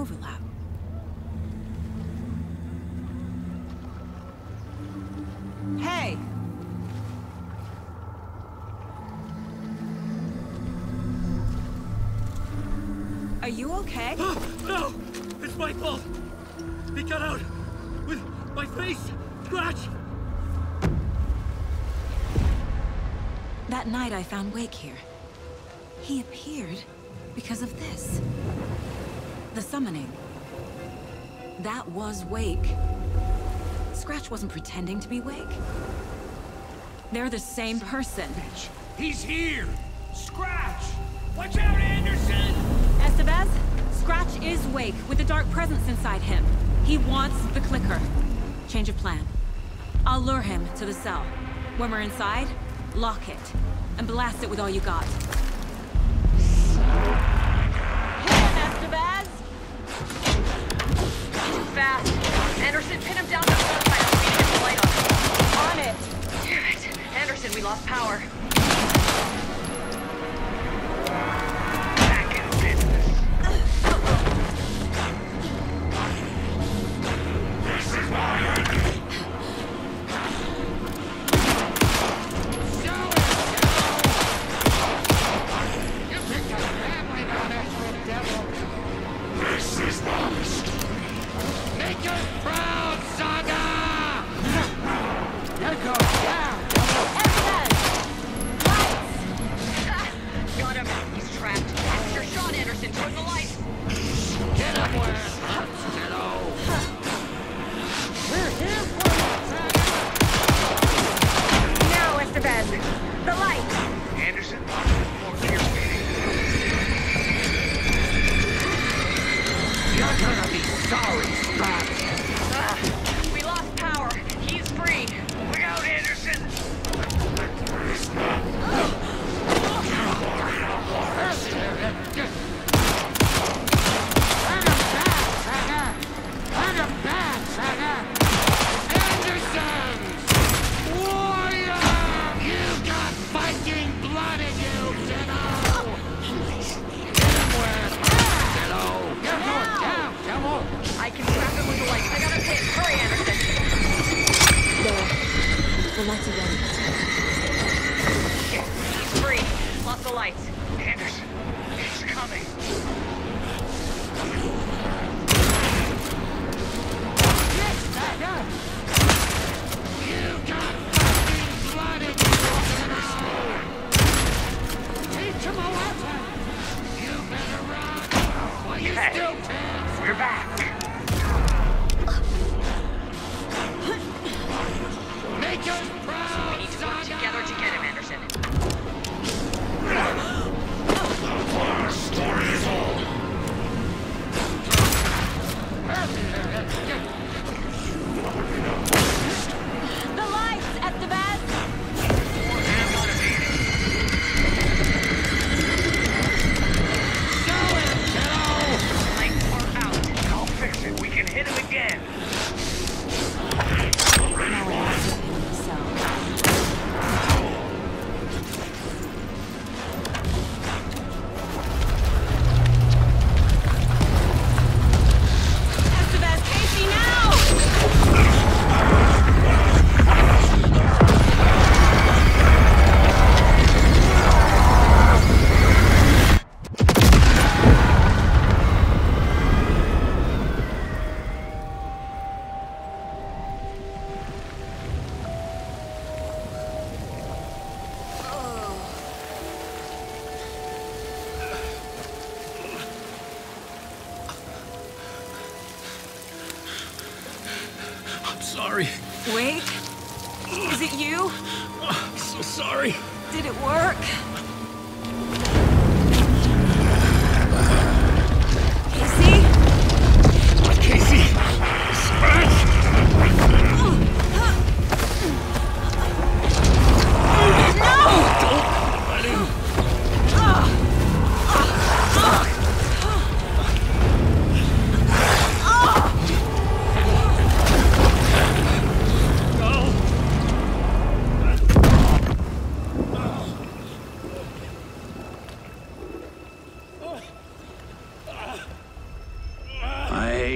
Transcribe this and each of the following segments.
overlap. Hey! Are you okay? no! It's my fault! He got out! With my face! Scratch! That night I found Wake here. He appeared because of this. The summoning. That was Wake. Scratch wasn't pretending to be Wake. They're the same person. Bitch. He's here! Scratch! Watch out, Anderson! Estevez, Scratch is Wake, with a dark presence inside him. He wants the clicker. Change of plan. I'll lure him to the cell. When we're inside, lock it, and blast it with all you got. Fast. Anderson, pin him down to the his light on. On it! Damn it. Anderson, we lost power.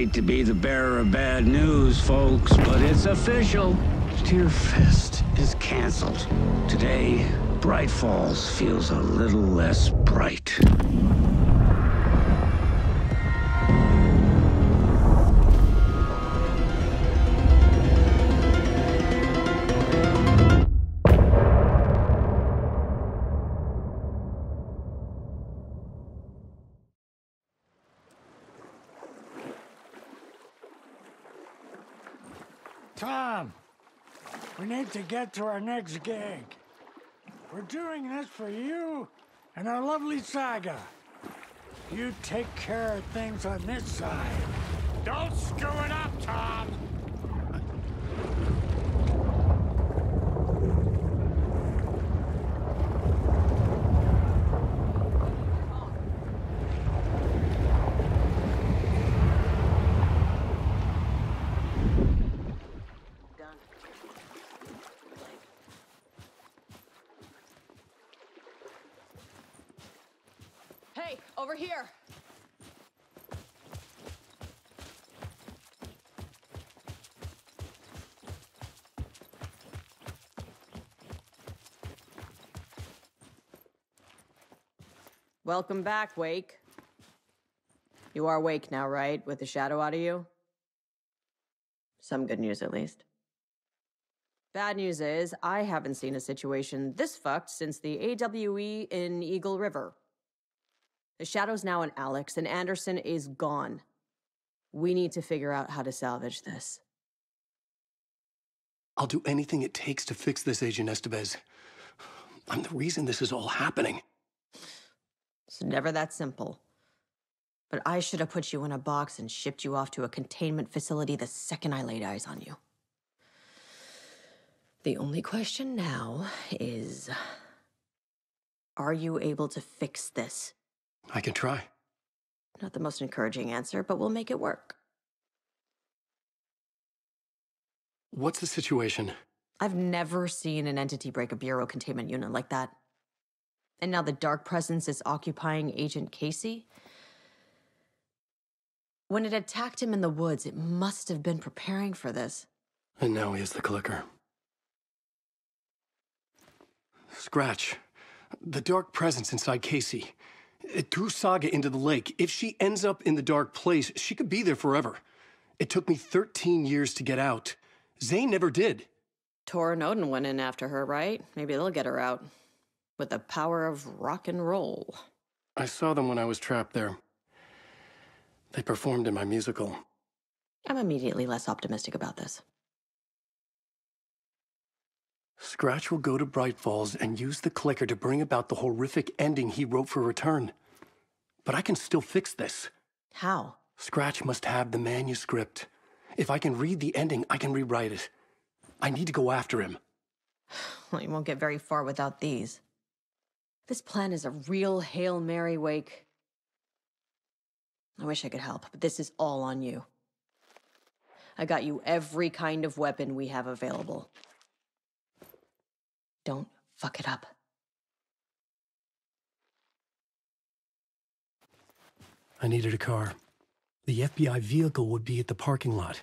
Hate to be the bearer of bad news, folks, but it's official. Deerfest is canceled. Today, Bright Falls feels a little less bright. To get to our next gig. We're doing this for you and our lovely Saga. You take care of things on this side. Don't screw it up, Tom! Hey, over here! Welcome back, Wake. You are Wake now, right? With the shadow out of you? Some good news, at least. Bad news is, I haven't seen a situation this fucked since the AWE in Eagle River. The Shadow's now in Alex, and Anderson is gone. We need to figure out how to salvage this. I'll do anything it takes to fix this, Agent Estevez. I'm the reason this is all happening. It's never that simple. But I should have put you in a box and shipped you off to a containment facility the second I laid eyes on you. The only question now is Are you able to fix this? I can try. Not the most encouraging answer, but we'll make it work. What's the situation? I've never seen an entity break a bureau containment unit like that. And now the dark presence is occupying Agent Casey? When it attacked him in the woods, it must have been preparing for this. And now he has the clicker. Scratch. The dark presence inside Casey. It threw Saga into the lake. If she ends up in the dark place, she could be there forever. It took me 13 years to get out. Zane never did. Tor and Odin went in after her, right? Maybe they'll get her out. With the power of rock and roll. I saw them when I was trapped there. They performed in my musical. I'm immediately less optimistic about this. Scratch will go to Bright Falls and use the clicker to bring about the horrific ending he wrote for Return. But I can still fix this. How? Scratch must have the manuscript. If I can read the ending, I can rewrite it. I need to go after him. Well, you won't get very far without these. This plan is a real Hail Mary wake. I wish I could help, but this is all on you. I got you every kind of weapon we have available. Don't fuck it up. I needed a car. The FBI vehicle would be at the parking lot.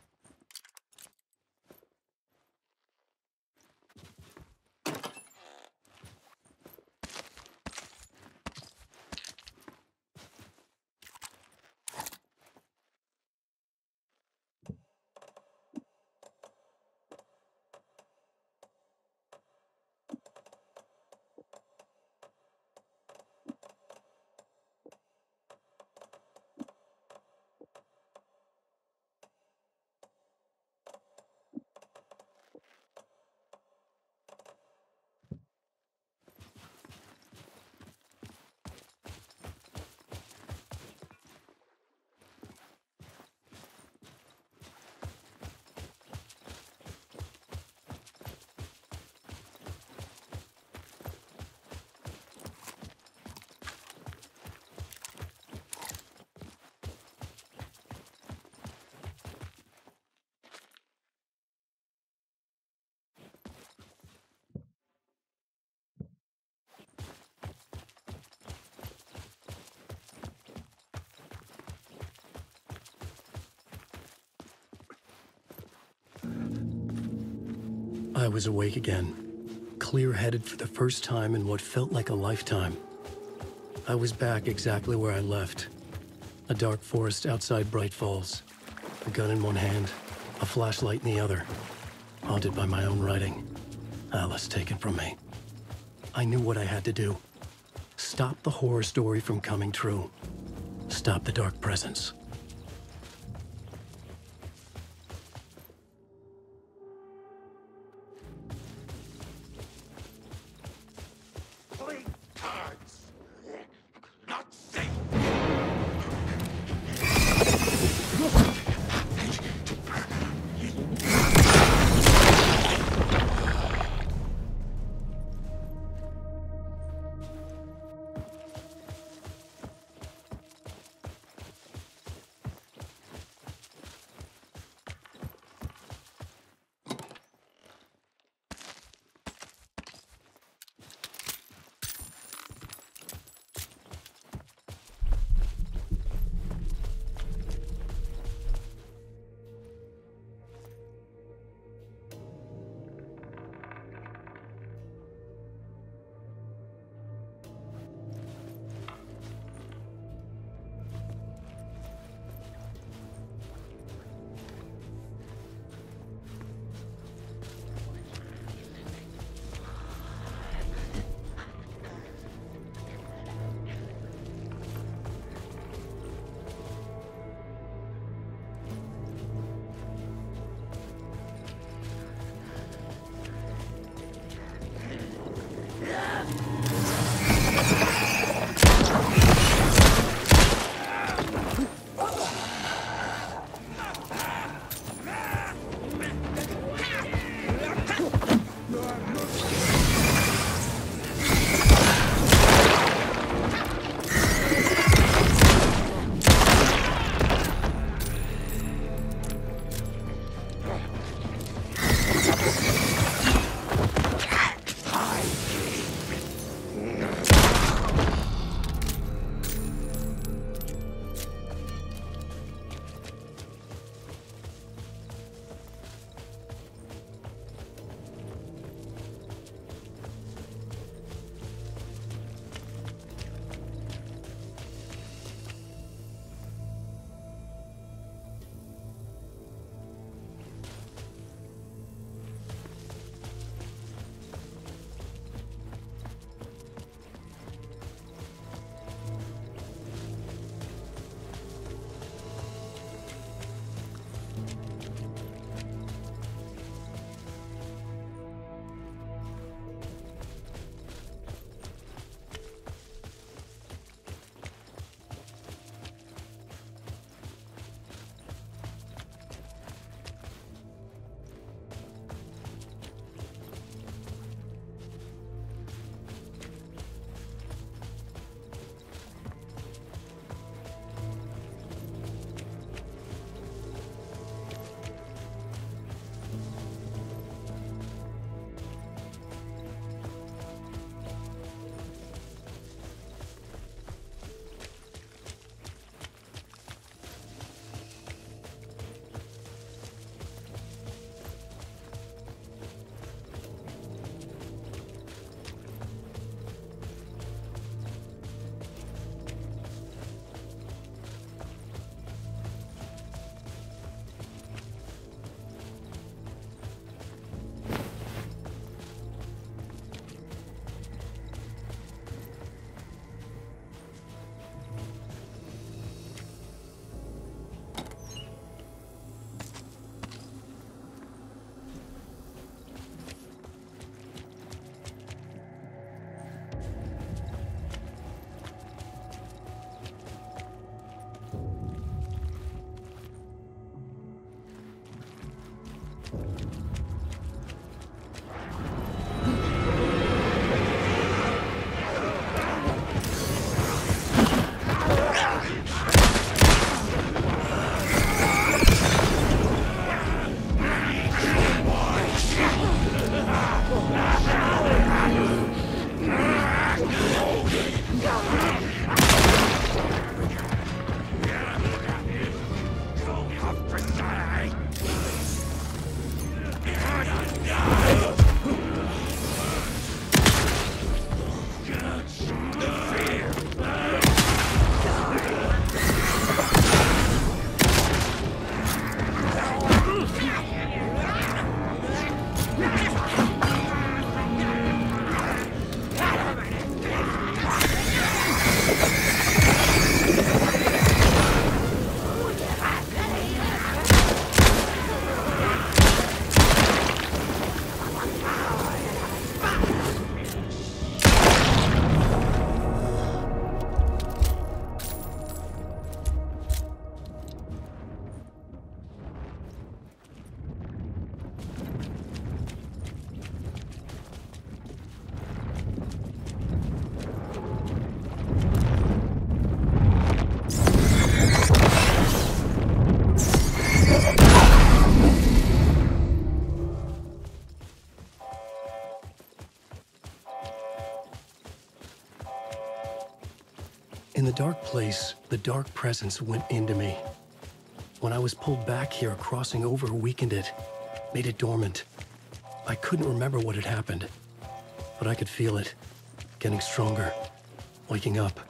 I was awake again, clear headed for the first time in what felt like a lifetime. I was back exactly where I left a dark forest outside Bright Falls, a gun in one hand, a flashlight in the other, haunted by my own writing. Alice taken from me. I knew what I had to do. Stop the horror story from coming true. Stop the dark presence. Dark place, the dark presence went into me. When I was pulled back here, crossing over weakened it, made it dormant. I couldn't remember what had happened, but I could feel it, getting stronger, waking up.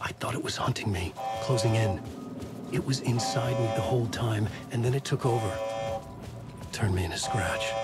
I thought it was hunting me, closing in. It was inside me the whole time, and then it took over. Turned me into Scratch.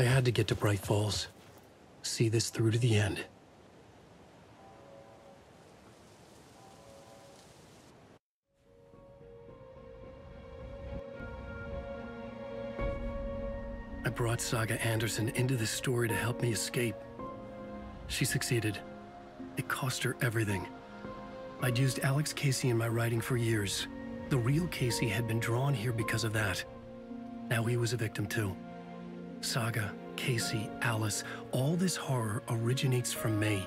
I had to get to Bright Falls. See this through to the end. I brought Saga Anderson into this story to help me escape. She succeeded. It cost her everything. I'd used Alex Casey in my writing for years. The real Casey had been drawn here because of that. Now he was a victim too. Saga, Casey, Alice, all this horror originates from me.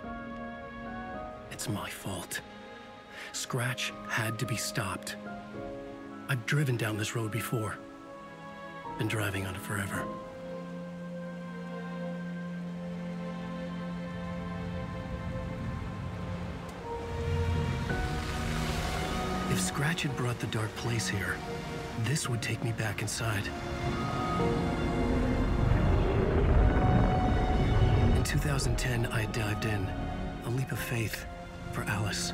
It's my fault. Scratch had to be stopped. I've driven down this road before. Been driving on it forever. If Scratch had brought the Dark Place here, this would take me back inside. 2010, I dived in, a leap of faith for Alice,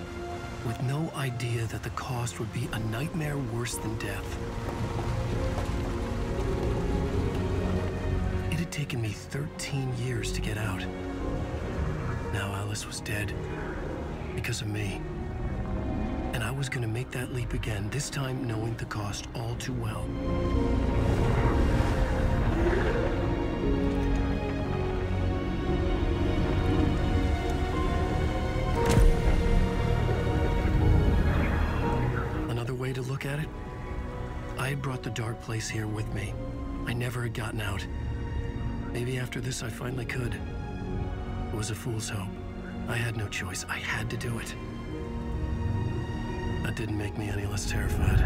with no idea that the cost would be a nightmare worse than death. It had taken me 13 years to get out. Now Alice was dead, because of me. And I was gonna make that leap again, this time knowing the cost all too well. Way to look at it? I had brought the dark place here with me. I never had gotten out. Maybe after this I finally could. It was a fool's hope. I had no choice. I had to do it. That didn't make me any less terrified.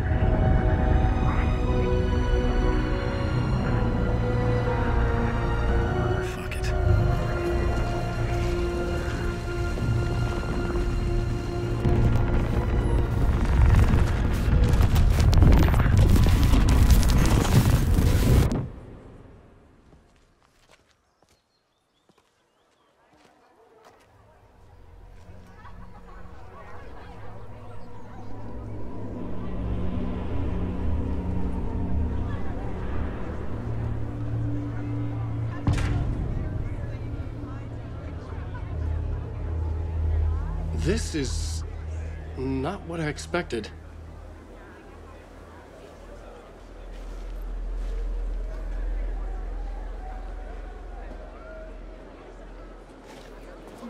Expected.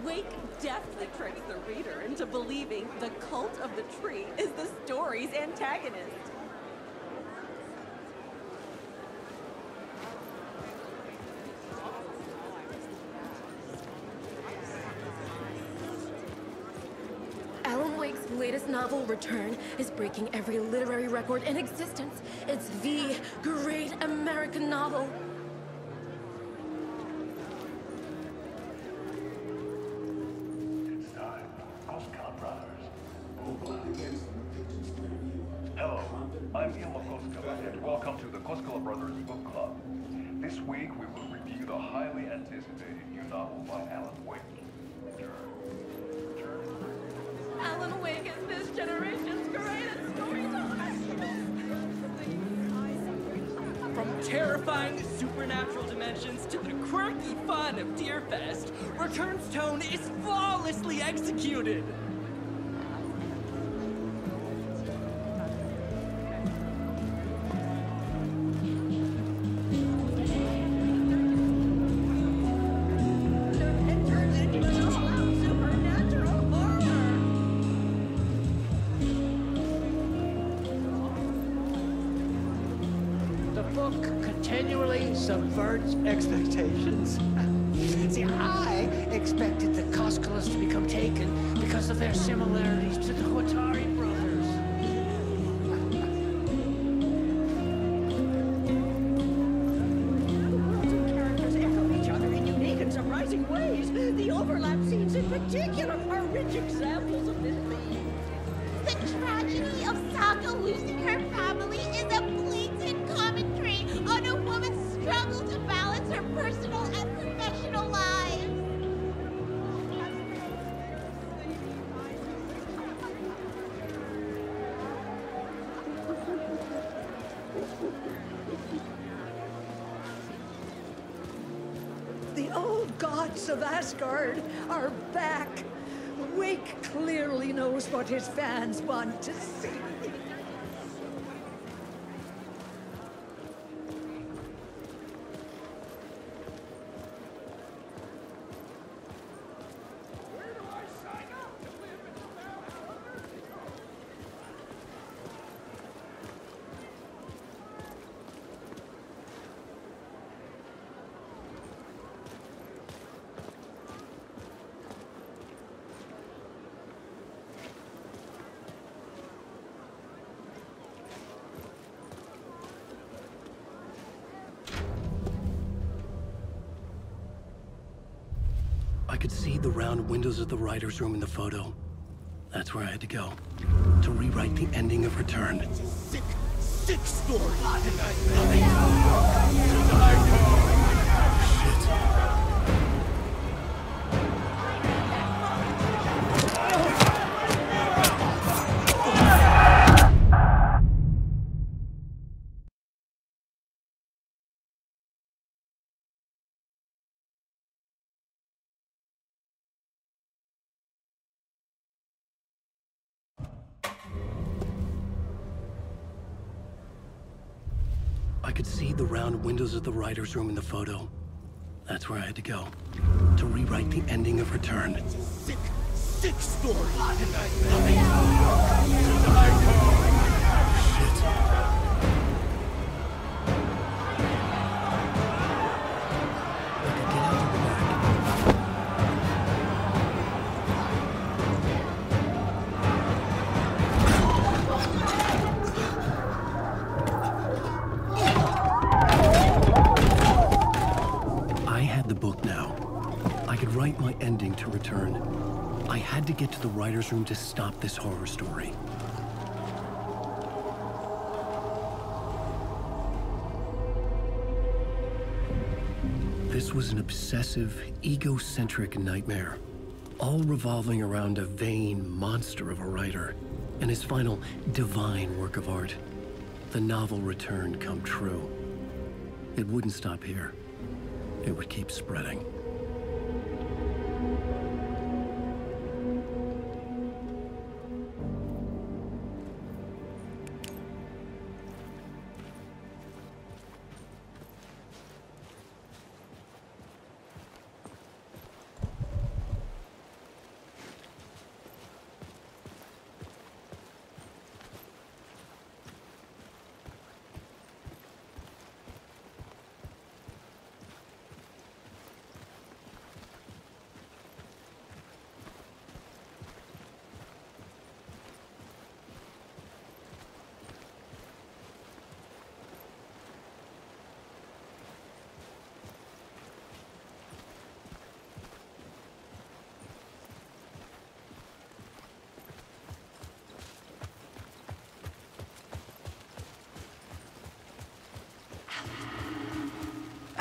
Wake deftly tricks the reader into believing the cult of the tree is the story's antagonist. Return, is breaking every literary record in existence. It's the great American novel. Hello, I'm Ilmo Koskela, and welcome to the Koskela Brothers Book Club. This week we will review the highly anticipated new novel by Alan Wake, generation's greatest. From terrifying supernatural dimensions to the quirky fun of Deerfest, Return's tone is flawlessly executed. Subverts expectations. See, I expected the Koskelas to become taken because of their similarities to the Huatari brothers. characters echo each other in unique and surprising ways. The overlap scenes in particular are rich examples gods of Asgard are back. Wake clearly knows what his fans want to see. I could see the round windows of the writer's room in the photo. That's where I had to go. To rewrite the ending of Return. it's Sick, sick story. Could see the round windows of the writer's room in the photo. That's where I had to go. To rewrite the ending of Return. Sick, sick story. My ending to Return. I had to get to the writer's room to stop this horror story. This was an obsessive, egocentric nightmare, all revolving around a vain monster of a writer and his final divine work of art, the novel Return come true. It wouldn't stop here. It would keep spreading.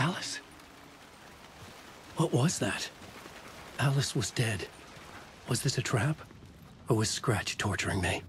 Alice? What was that? Alice was dead. Was this a trap? Or was Scratch torturing me?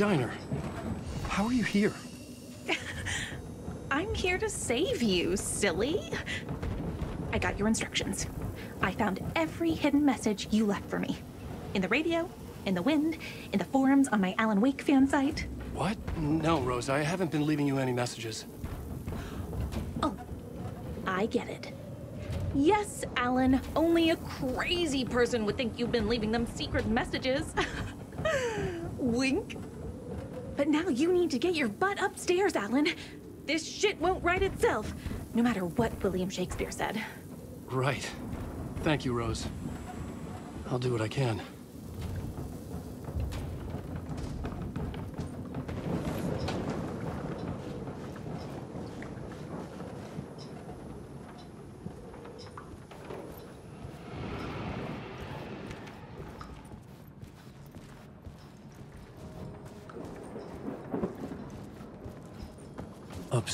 Diner. How are you here? I'm here to save you, silly. I got your instructions. I found every hidden message you left for me. In the radio, in the wind, in the forums on my Alan Wake fan site. What? No, Rose, I haven't been leaving you any messages. Oh, I get it. Yes, Alan, only a crazy person would think you've been leaving them secret messages. Wink. But now you need to get your butt upstairs, Alan. This shit won't right itself, no matter what William Shakespeare said. Right. Thank you, Rose. I'll do what I can.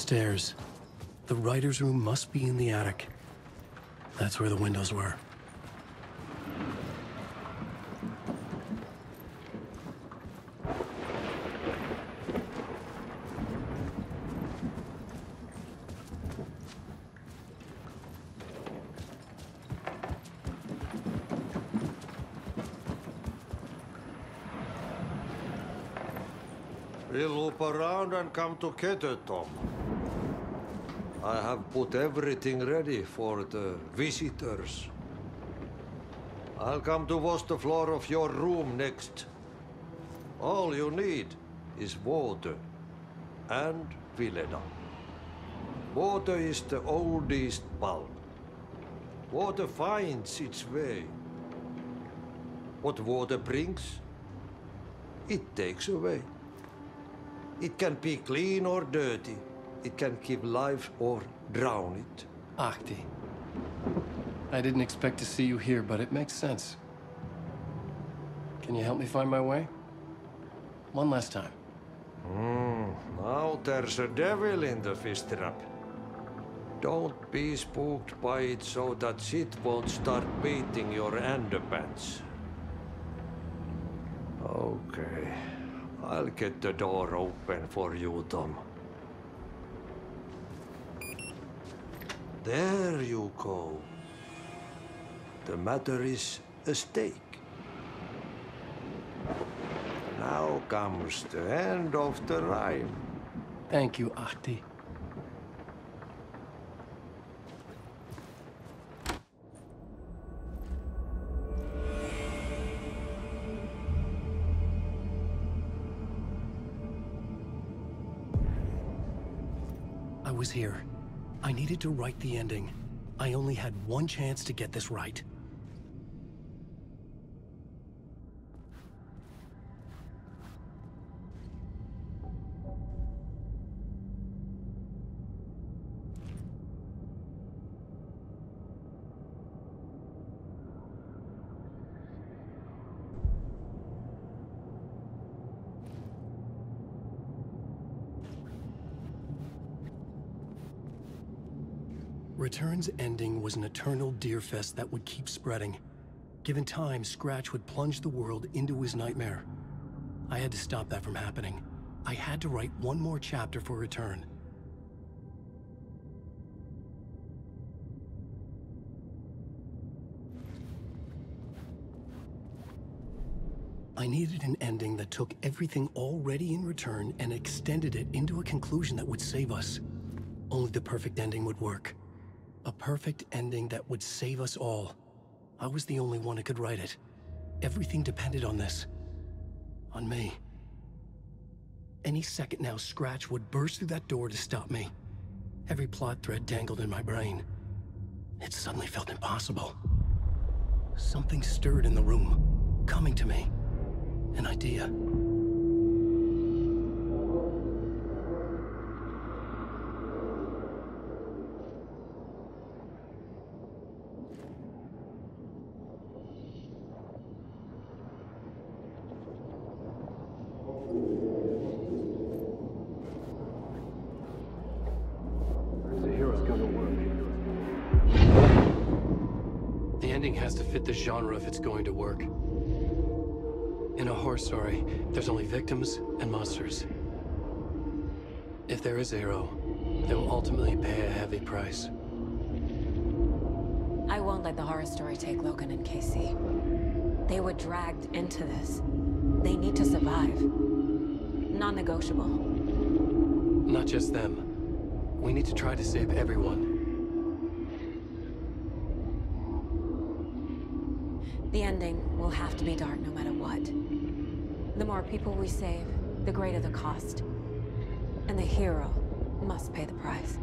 Upstairs. The writer's room must be in the attic. That's where the windows were. We'll loop around and come together, Tom. I have put everything ready for the visitors. I'll come to wash the floor of your room next. All you need is water and Vileda. Water is the oldest bulb. Water finds its way. What water brings, it takes away. It can be clean or dirty. It can give life or drown it. Ahti. I didn't expect to see you here, but it makes sense. Can you help me find my way? One last time. Hmm, now there's a devil in the fish trap. Don't be spooked by it so that shit won't start beating your underpants. Okay. I'll get the door open for you, Tom. There you go. The matter is a stake. Now comes the end of the rhyme. Thank you, Ahti. I was here. I needed to write the ending. I only had one chance to get this right. Return's ending was an eternal Deerfest that would keep spreading. Given time, Scratch would plunge the world into his nightmare. I had to stop that from happening. I had to write one more chapter for Return. I needed an ending that took everything already in Return and extended it into a conclusion that would save us. Only the perfect ending would work. A perfect ending that would save us all. I was the only one who could write it. Everything depended on this. On me. Any second now, Scratch would burst through that door to stop me. Every plot thread tangled in my brain. It suddenly felt impossible. Something stirred in the room, coming to me. An idea. Ending has to fit the genre if it's going to work. In a horror story, there's only victims and monsters. If there is a hero, they will ultimately pay a heavy price. I won't let the horror story take Logan and Casey. They were dragged into this. They need to survive. Non-negotiable. Not just them. We need to try to save everyone. The ending will have to be dark no matter what. The more people we save, the greater the cost. And the hero must pay the price.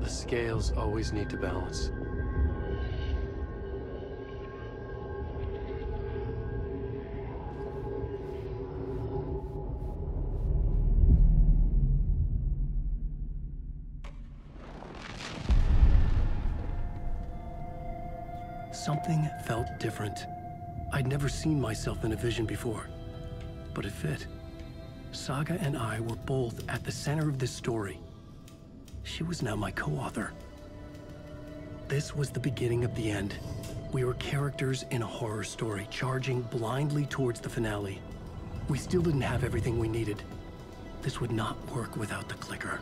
The scales always need to balance. Something felt different. I'd never seen myself in a vision before, but it fit. Saga and I were both at the center of this story. She was now my co-author. This was the beginning of the end. We were characters in a horror story, charging blindly towards the finale. We still didn't have everything we needed. This would not work without the clicker.